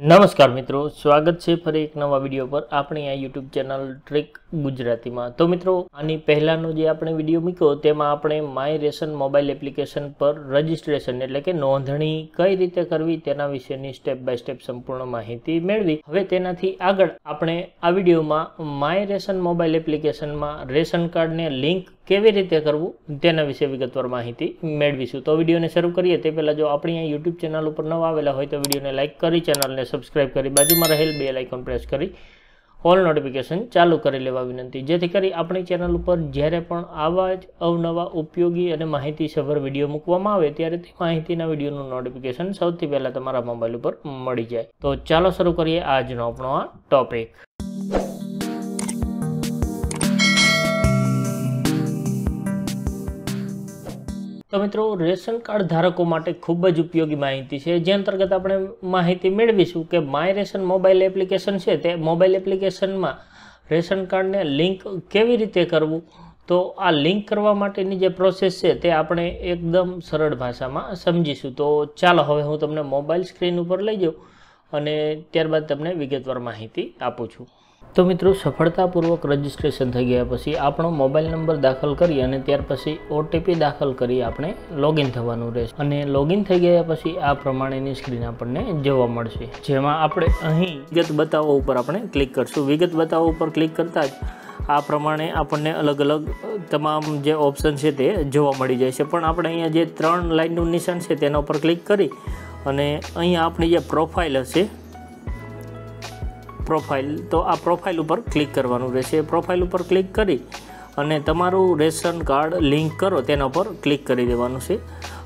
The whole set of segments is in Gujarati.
નમસ્કાર મિત્રો, સ્વાગત છે ફરી એક નવા વીડિયો પર આપણી આ યુટ્યુબ ચેનલ ટ્રેક ગુજરાતીમાં. તો મિત્રો, આની પહેલાંનો જે આપણે વીડિયો મૂક્યો, તેમાં આપણે માય રેશન મોબાઈલ એપ્લિકેશન પર રજિસ્ટ્રેશન એટલે કે નોંધણી કઈ રીતે કરવી, તેના વિશેની સ્ટેપ બાય સ્ટેપ સંપૂર્ણ માહિતી મેળવી. હવે તેનાથી આગળ આપણે આ વિડીયોમાં માય રેશન મોબાઈલ એપ્લિકેશનમાં રેશન કાર્ડને લિંક કેવી રીતે કરવું, તેના વિશે વિગતવાર માહિતી મેળવીશું. તો વિડીયોને શરૂ કરીએ. તે પહેલાં જો આપણી આ યુટ્યુબ ચેનલ ઉપર નવા આવેલા હોય, તો વિડીયોને લાઇક કરી, ચેનલને સબસ્ક્રાઇબ કરી બાજુમાં રહેલ બે લાઇકોન પ્રેસ કરી ઓલ નોટિફિકેશન ચાલુ કરી લેવા વિનંતી. જેથી કરી આપણી ચેનલ ઉપર જ્યારે પણ આવા જ અવનવા, ઉપયોગી અને માહિતીસભર વીડિયો મૂકવામાં આવે ત્યારે તે માહિતીના વિડીયોનું નોટિફિકેશન સૌથી પહેલાં તમારા મોબાઈલ ઉપર મળી જાય. તો ચાલો શરૂ કરીએ આજનો આપણો આ ટોપિક તો મિત્રો, રેશન કાર્ડ ધારકો માટે ખૂબ જ ઉપયોગી માહિતી છે. જે અંતર્ગત આપણે માહિતી મેળવીશું કે માય રેશન મોબાઈલ એપ્લિકેશન છે તે મોબાઈલ એપ્લિકેશનમાં રેશન કાર્ડને લિંક કેવી રીતે કરવું? તો આ લિંક કરવા માટેની જે પ્રોસેસ છે તે આપણે એકદમ સરળ ભાષામાં સમજીશું. તો ચાલો હવે હું તમને મોબાઈલ સ્ક્રીન ઉપર લઈ જાઉં અને ત્યારબાદ તમને વિગતવાર માહિતી આપું છું. તો મિત્રો, સફળતાપૂર્વક રજિસ્ટ્રેશન થઈ ગયા પછી આપણો મોબાઈલ નંબર દાખલ કરી અને ત્યાર પછી ઓટીપી દાખલ કરી આપણે લોગિન થવાનું રહેશે. અને લોગિન થઈ ગયા પછી આ પ્રમાણેની સ્ક્રીન આપણને જોવા મળશે. જેમાં આપણે અહીં વિગત બતાવવા ઉપર આપણે ક્લિક કરશું. વિગત બતાવવા ઉપર ક્લિક કરતાં જ આ પ્રમાણે આપણને અલગ અલગ તમામ જે ઓપ્શન છે તે જોવા મળી જાય છે પણ આપણે અહીંયા જે ત્રણ લાઇનનું નિશાન છે તેના ઉપર ક્લિક કરી અને અહીંયા આપણી જે પ્રોફાઇલ હશે પ્રોફાઇલ તો આ પ્રોફાઇલ ઉપર ક્લિક કરવાનું રહેશે. પ્રોફાઇલ ઉપર ક્લિક કરી અને તમારું રેશન કાર્ડ લિંક કરો, તેના ઉપર ક્લિક કરી દેવાનું છે.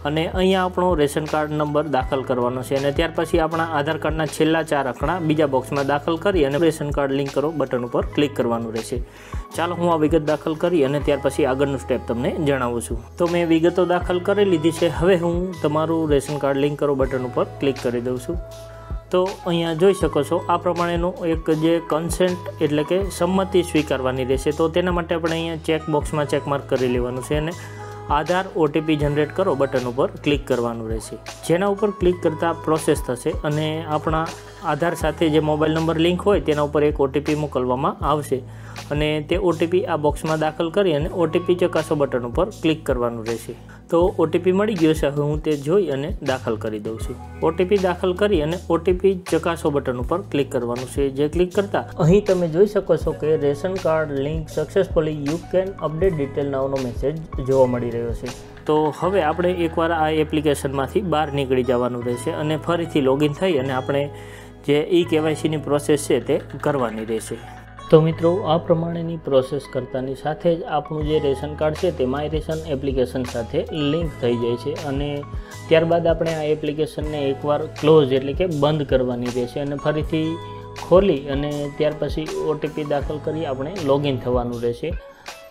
અને અહીંયા આપણો રેશન કાર્ડ નંબર દાખલ કરવાનો છે. અને ત્યાર પછી આપણા આધાર કાર્ડના છેલ્લા ચાર આંકડા બીજા બોક્સમાં દાખલ કરી અને રેશન કાર્ડ લિંક કરો બટન ઉપર ક્લિક કરવાનું રહેશે. ચાલો હું આ વિગત દાખલ કરી અને ત્યાર પછી આગળનું સ્ટેપ તમને જણાવું છું. તો મેં વિગતો દાખલ કરી લીધી છે. હવે હું તમારું રેશન કાર્ડ લિંક કરો બટન ઉપર ક્લિક કરી દઉં છું. તો અહીંયા જોઈ શકો છો, આ પ્રમાણેનું એક જે કન્સેન્ટ એટલે કે સંમતિ સ્વીકારવાની રહેશે. તો તેના માટે આપણે અહીંયા ચેક બોક્સમાં ચેકમાર્ક કરી લેવાનું છે અને આધાર ઓટીપી જનરેટ કરો બટન ઉપર ક્લિક કરવાનું રહેશે. જેના ઉપર ક્લિક કરતાં પ્રોસેસ થશે અને આપણા આધાર સાથે જે મોબાઈલ નંબર લિંક હોય તેના ઉપર એક ઓટીપી મોકલવામાં આવશે. અને તે ઓટીપી આ બોક્સમાં દાખલ કરી અને ઓટીપી ચકાસો બટન ઉપર ક્લિક કરવાનું રહેશે. તો ઓટીપી મળી ગયો છે. હવે હું તે જોઈ અને દાખલ કરી દઉં છું. ઓટીપી દાખલ કરી અને ઓટીપી ચકાસો બટન ઉપર ક્લિક કરવાનું છે. જે ક્લિક કરતાં અહીં તમે જોઈ શકો છો કે ration card link successfully you can update detail નાવનો message જોવા મળી રહ્યો છે. તો હવે આપણે એકવાર આ એપ્લિકેશનમાંથી બહાર નીકળી જવાનું રહેશે અને ફરીથી લોગિન થઈ અને આપણે જે ઈ કેવાયસીની પ્રોસેસ છે તે કરવાની રહેશે. તો મિત્રો, આ પ્રમાણેની પ્રોસેસ કરતાની સાથે જ આપણું જે રેશન કાર્ડ છે તે માય રેશન એપ્લિકેશન સાથે લિંક થઈ જાય છે અને ત્યારબાદ આપણે આ એપ્લિકેશનને એકવાર ક્લોઝ એટલે કે બંધ કરવાની રહેશે અને ફરીથી ખોલી અને ત્યાર પછી ઓટીપી દાખલ કરી આપણે લોગિન થવાનું રહેશે.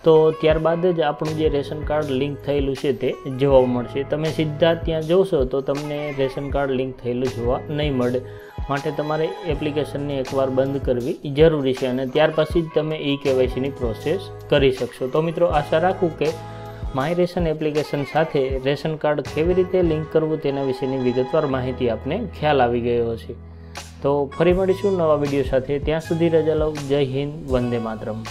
તો ત્યારબાદ જ આપણું જે રેશન કાર્ડ લિંક થયેલું છે તે જોવા મળશે. તમે સીધા ત્યાં જોશો તો તમને રેશન કાર્ડ લિંક થયેલું જોવા નહીં મળે. માટે તમારે એપ્લિકેશનને એકવાર બંધ કરવી જરૂરી છે અને ત્યાર પછી જ તમે ઈ કેવાયસીની પ્રોસેસ કરી શકશો. તો મિત્રો, આશા રાખું કે માય રેશન એપ્લિકેશન સાથે રેશન કાર્ડ કેવી રીતે લિંક કરવું તેના વિશેની વિગતવાર માહિતી આપને ખ્યાલ આવી ગયો હશે. તો ફરી મળીશું નવા વીડિયો સાથે. ત્યાં સુધી રજા લઉં જય હિન્દ. વંદે માતરમ.